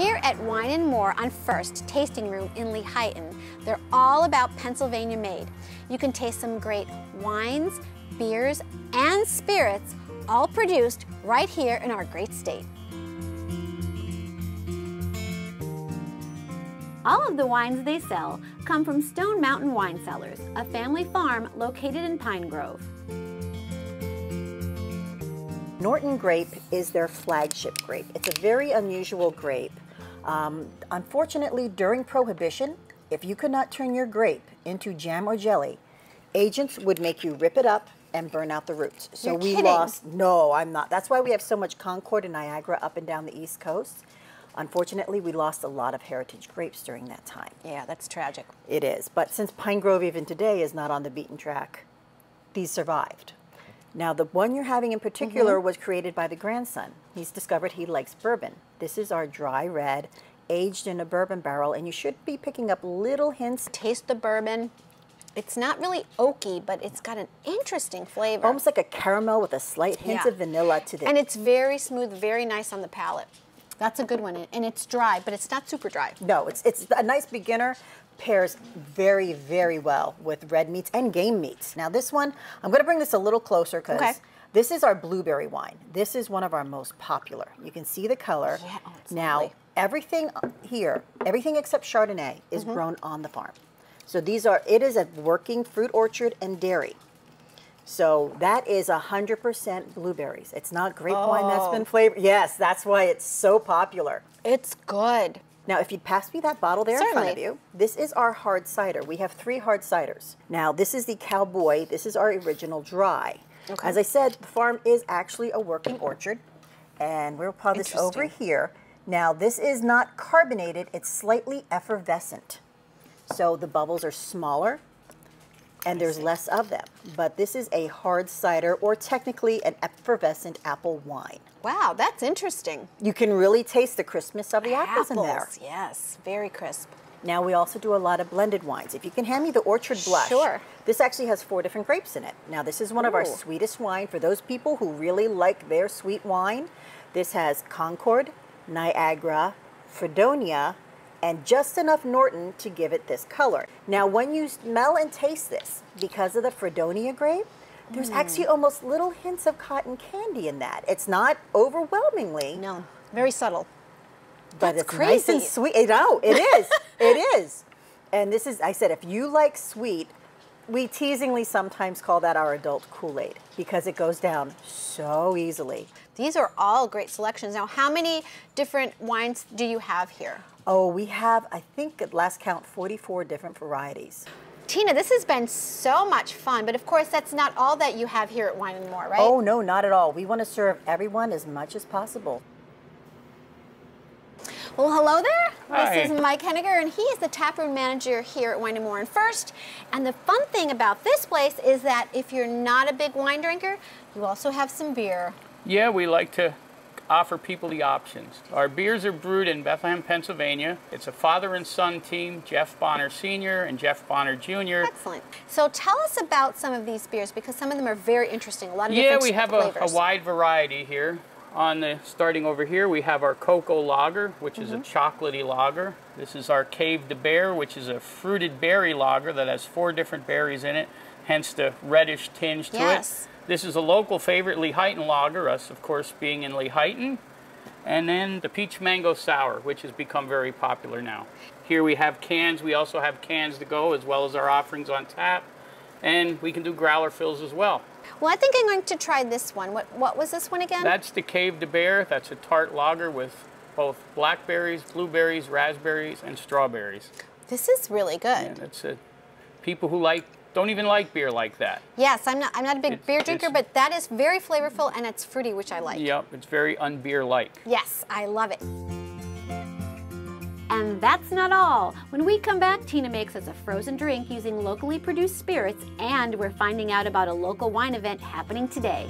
Here at Wine and More on First Tasting Room in Lehighton, they're all about Pennsylvania made. You can taste some great wines, beers, and spirits, all produced right here in our great state. All of the wines they sell come from Stone Mountain Wine Cellars, a family farm located in Pine Grove. Norton grape is their flagship grape. It's a very unusual grape. Um, unfortunately, during Prohibition, if you could not turn your grape into jam or jelly, agents would make you rip it up and burn out the roots. So You're we kidding. lost. No, I'm not. That's why we have so much Concord and Niagara up and down the East Coast. Unfortunately, we lost a lot of heritage grapes during that time. Yeah, that's tragic. It is. But since Pine Grove even today is not on the beaten track, these survived. Now, the one you're having in particular Mm-hmm. was created by the grandson. He's discovered he likes bourbon. This is our dry red, aged in a bourbon barrel, and you should be picking up little hints, Taste the bourbon. It's not really oaky, but it's got an interesting flavor. almost like a caramel with a slight hint Yeah. of vanilla to the. And it's very smooth, very nice on the palate. That's a good one. And it's dry, but it's not super dry. no, it's it's a nice beginner. Pairs very very well with red meats and game meats. Now this one, I'm going to bring this a little closer because. Okay. This is our blueberry wine. This is one of our most popular. You can see the color. Yeah, oh, now, lovely. everything here, everything except Chardonnay is Mm-hmm. grown on the farm. So these are, it is a working fruit orchard and dairy. So that is 100% blueberries. It's not grape wine that's oh. been flavored. Yes, that's why it's so popular. It's good. Now, if you'd pass me that bottle there in front of Certainly. you, this is our hard cider. We have three hard ciders. Now, this is the Cowboy. This is our original dry. Okay. As I said, the farm is actually a working orchard, and we'll pour this over here. Now, this is not carbonated, it's slightly effervescent. So the bubbles are smaller and there's less of them. But this is a hard cider, or technically an effervescent apple wine. Wow, that's interesting. You can really taste the crispness of the apples, in there. yes, very crisp. Now we also do a lot of blended wines. If you can hand me the Orchard Blush. Sure. This actually has four different grapes in it. Now this is one of our sweetest wine for those people who really like their sweet wine. This has Concord, Niagara, Fredonia, and just enough Norton to give it this color. Now when you smell and taste this, because of the Fredonia grape, there's Mm. actually almost little hints of cotton candy in that. It's not overwhelmingly, No, very subtle. but That's it's nice and sweet. Know it is. it is. And this is. I said, if you like sweet, we teasingly sometimes call that our adult Kool Aid because it goes down so easily. These are all great selections. Now, how many different wines do you have here? Oh, we have, I think at last count, 44 different varieties. Tina, this has been so much fun, but of course that's not all that you have here at Wine and More, right? Oh no, not at all. We want to serve everyone as much as possible. Well, hello there. Hi. This is Mike Henniger, and he is the taproom manager here at Wine and More and First. And the fun thing about this place is that if you're not a big wine drinker, you also have some beer. Yeah, we like to offer people the options. Our beers are brewed in Bethlehem, Pennsylvania. It's a father and son team, Jeff Bonner Sr. and Jeff Bonner Jr. Excellent. So tell us about some of these beers because some of them are very interesting. A lot of Yeah, different Yeah, we have a, a wide variety here. On the starting over here, we have our cocoa lager, which is a Mm-hmm. chocolatey lager. This is our Cave de Bear, which is a fruited berry lager that has four different berries in it, hence the reddish tinge to Yes. it. This is a local favorite, Lehighton lager, us of course being in Lehighton. And then the peach mango sour, which has become very popular now. Here we have cans. We also have cans to go, as well as our offerings on tap. And we can do growler fills as well. Well, I think I'm going to try this one. What, what was this one again? That's the Cave de Bear. That's a tart lager with both blackberries, blueberries, raspberries, and strawberries. this is really good. And it's a, people who like don't even like beer like that. Yes, I'm not. I'm not a big It's- beer drinker, but that is very flavorful and it's fruity, which I like. Yep, it's very unbeer like. Yes, I love it. And that's not all. When we come back, Tina makes us a frozen drink using locally produced spirits, and we're finding out about a local wine event happening today.